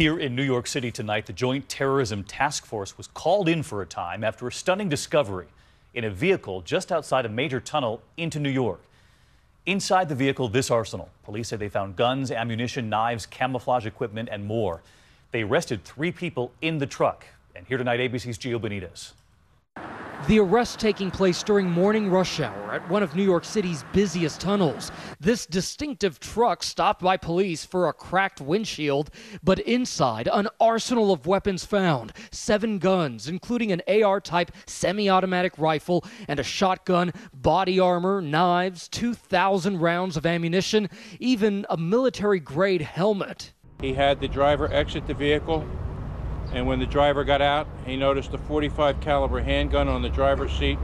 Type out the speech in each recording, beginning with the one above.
Here in New York City tonight, the Joint Terrorism Task Force was called in for a time after a stunning discovery in a vehicle just outside a major tunnel into New York. Inside the vehicle, this arsenal. Police say they found guns, ammunition, knives, camouflage equipment, and more. They arrested three people in the truck. And here tonight, ABC's Gio Benitez. The arrest taking place during morning rush hour at one of New York City's busiest tunnels. This distinctive truck stopped by police for a cracked windshield, but inside, an arsenal of weapons found seven guns, including an AR type semi automatic rifle and a shotgun, body armor, knives, 2,000 rounds of ammunition, even a military grade helmet. He had the driver exit the vehicle and when the driver got out, he noticed a 45 caliber handgun on the driver's seat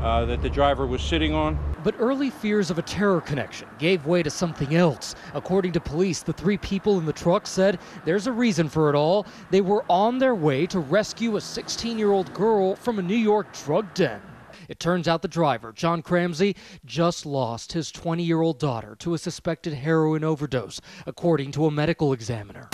uh, that the driver was sitting on. But early fears of a terror connection gave way to something else. According to police, the three people in the truck said there's a reason for it all. They were on their way to rescue a 16 year old girl from a New York drug den. It turns out the driver, John Cramsey, just lost his 20 year old daughter to a suspected heroin overdose, according to a medical examiner.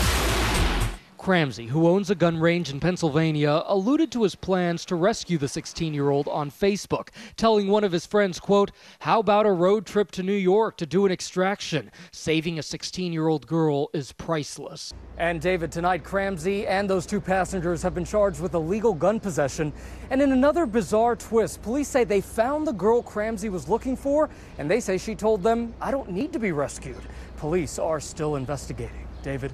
Cramsey, who owns a gun range in Pennsylvania, alluded to his plans to rescue the 16-year-old on Facebook, telling one of his friends, quote, "How about a road trip to New York to do an extraction? Saving a 16-year-old girl is priceless." And David, tonight Cramsey and those two passengers have been charged with illegal gun possession. And in another bizarre twist, police say they found the girl Cramsey was looking for, and they say she told them, "I don't need to be rescued." Police are still investigating. David